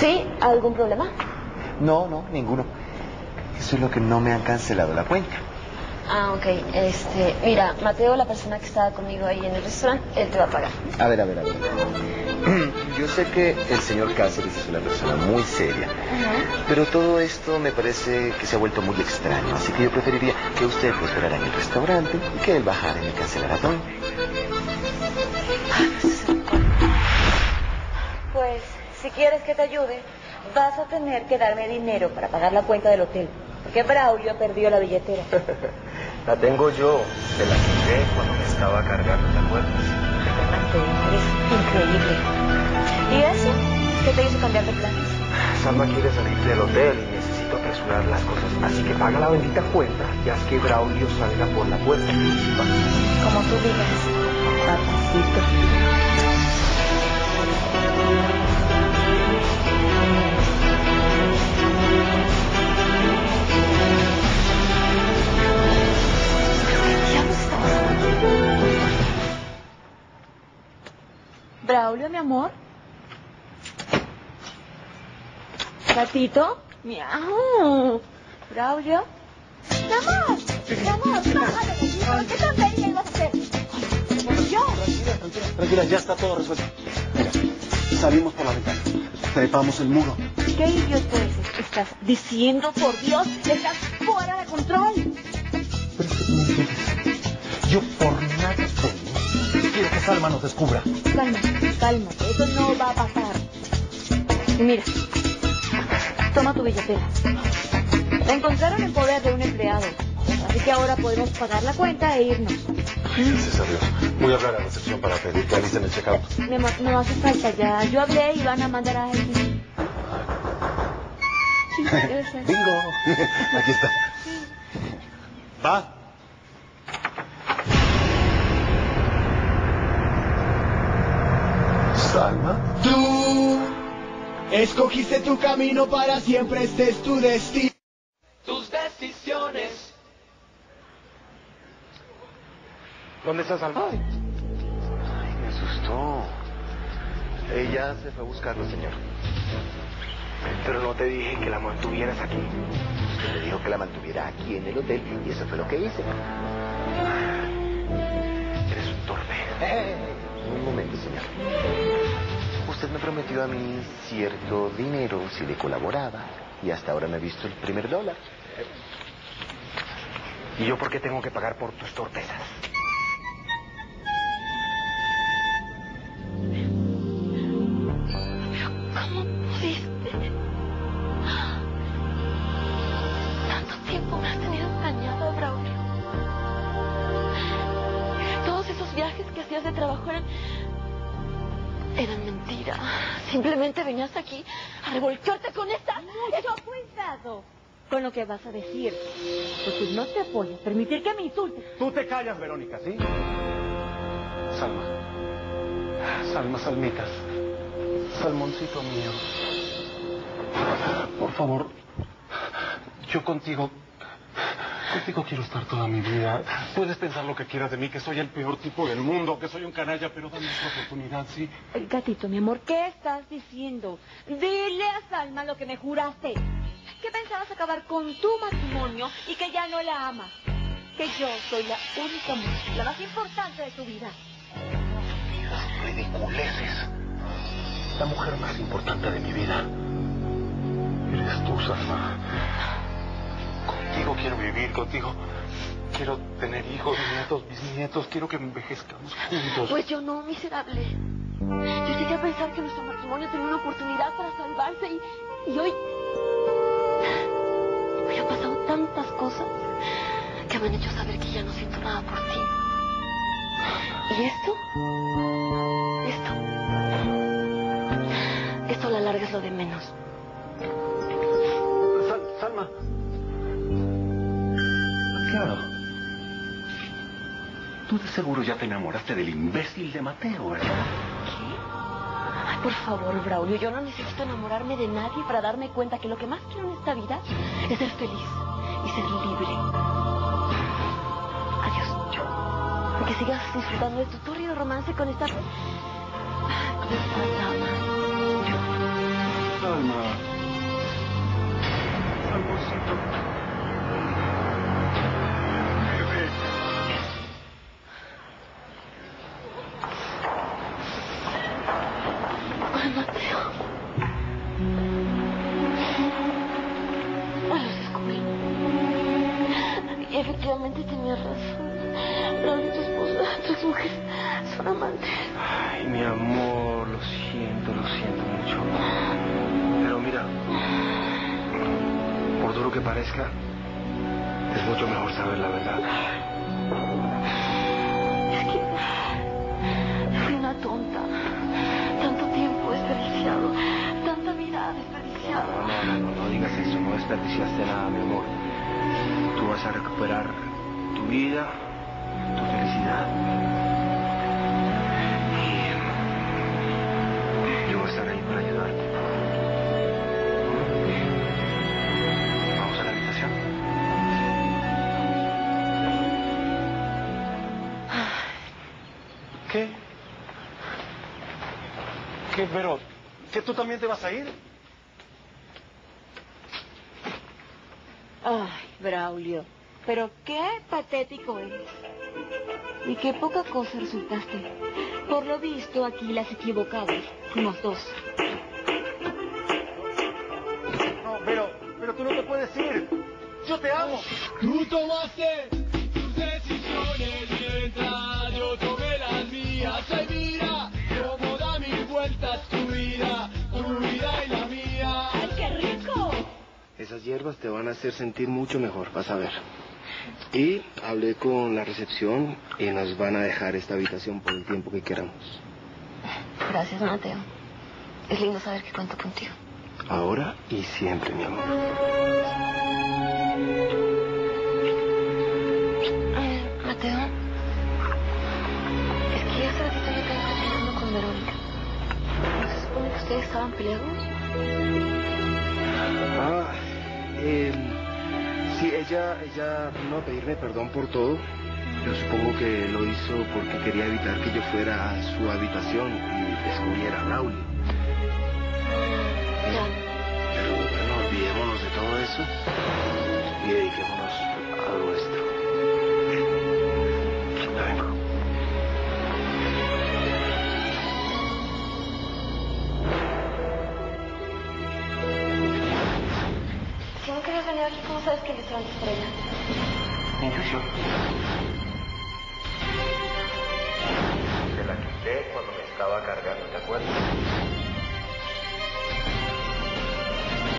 ¿Sí? ¿Algún problema? No, no, ninguno. Eso es lo que no me han cancelado la cuenta. Ah, ok. Este, mira, Mateo, la persona que estaba conmigo ahí en el restaurante, él te va a pagar. A ver, a ver, a ver. Yo sé que el señor Cáceres es una persona muy seria, pero todo esto me parece que se ha vuelto muy extraño, así que yo preferiría que usted lo esperara en el restaurante y que él bajara y me cancelara todo. Pues, si quieres que te ayude, vas a tener que darme dinero para pagar la cuenta del hotel. Porque Braulio perdió la billetera. La tengo yo, se la quité cuando me estaba cargando, ¿te acuerdas? Increíble. ¿Y eso? ¿Qué te hizo cambiar de planes? Salma quiere salir del hotel y necesito apresurar las cosas, así que paga la bendita cuenta y haz que Braulio salga por la puerta principal. Como tú digas, papacito. Amor. Gatito. Miau. Braulio. Mi amor. Mi amor, bájale, gatito. ¿Qué tontería ibas a hacer? Por Dios. Tranquila, tranquila, ya está todo resuelto. Mira, salimos por la ventana, trepamos el muro. ¿Qué idiotez estás diciendo, por Dios? Estás fuera de control. Pero es que tú no entiendes. Yo por nada del Salma nos descubra. Cálmate, cálmate. Eso no va a pasar. Mira, toma tu billetera. La encontraron en poder de un empleado. Así que ahora podemos pagar la cuenta e irnos. Gracias a Dios. Voy a hablar a la recepción para pedir que alisten el checkout. Mi amor, no hace falta ya. Yo hablé y van a mandar a alguien. Bingo. Aquí está. Va. Salma. Tú escogiste tu camino para siempre, este es tu destino. Tus decisiones. ¿Dónde está Salma? Ay, me asustó. Ella se fue a buscarlo, señor. Pero no te dije que la mantuvieras aquí. Usted me dijo que la mantuviera aquí en el hotel y eso fue lo que hice. Eres un torpe. Un momento, señor. Usted me prometió a mí cierto dinero si le colaboraba y hasta ahora me he visto el primer dólar. ¿Y yo por qué tengo que pagar por tus torpezas? Simplemente venías aquí a revolcarte con esta... Mucho cuidado con lo que vas a decir. Porque no te voy a permitir que me insultes. Tú te callas, Verónica, ¿sí? Salma. Salma, Salmitas. Salmoncito mío. Por favor. Yo contigo. Contigo quiero estar toda mi vida. Puedes pensar lo que quieras de mí, que soy el peor tipo del mundo, que soy un canalla, pero dame otra oportunidad, ¿sí? Gatito, mi amor, ¿qué estás diciendo? Dile a Salma lo que me juraste. Que pensabas acabar con tu matrimonio y que ya no la amas. Que yo soy la única mujer, la más importante de tu vida. ridiculeces. La mujer más importante de mi vida. Eres tú, Salma. Quiero vivir, contigo quiero tener hijos, nietos, bisnietos. Quiero que envejezcamos juntos. Pues yo no, miserable. Yo llegué a pensar que nuestro matrimonio tenía una oportunidad para salvarse y, y hoy... Hoy han pasado tantas cosas que me han hecho saber que ya no siento nada por ti. ¿Y esto? Esto. Esto a la larga es lo de menos. Sal- Salma. Claro. Tú de seguro ya te enamoraste del imbécil de Mateo, ¿verdad? ¿Qué? Ay, por favor, Braulio, yo no necesito enamorarme de nadie para darme cuenta que lo que más quiero en esta vida es ser feliz y ser libre. Adiós, John. Que sigas disfrutando de tu tórrido romance con esta... Con esta dama. Calma. Realmente tenías razón. Raúl tu esposa, tu mujer, son amantes. Ay, mi amor, lo siento, lo siento mucho. Pero mira, por duro que parezca, es mucho mejor saber la verdad. Es que fui una tonta. Tanto tiempo desperdiciado, tanta vida desperdiciada. No, no, no, no, no digas eso, no desperdiciaste nada, mi amor. Tú vas a recuperar tu vida, tu felicidad. Y yo voy a estar ahí para ayudarte. Vamos a la habitación. ¿Qué? ¿Qué, pero? ¿Que tú también te vas a ir? Ay, Braulio, pero qué patético eres. Y qué poca cosa resultaste. Por lo visto, aquí las equivocados, los dos. No, pero, pero tú no te puedes ir. Yo te amo. Tú tomaste tus decisiones Esas hierbas te van a hacer sentir mucho mejor, vas a ver. Y hablé con la recepción y nos van a dejar esta habitación por el tiempo que queramos. Gracias, Mateo. Es lindo saber que cuento contigo. Ahora y siempre, mi amor. Eh, Mateo. Es que hace ratito yo tengo hablando con Verónica. ¿No se supone que ustedes estaban peleados? Ella, ella vino a pedirme perdón por todo. Yo supongo que lo hizo porque quería evitar que yo fuera a su habitación y descubriera a Braulio. Ya. Pero bueno, olvidémonos de todo eso y dediquémonos No querías venir aquí, ¿cómo sabes que va a estrella? Mi intuición. Se la quité cuando me estaba cargando, ¿te acuerdas?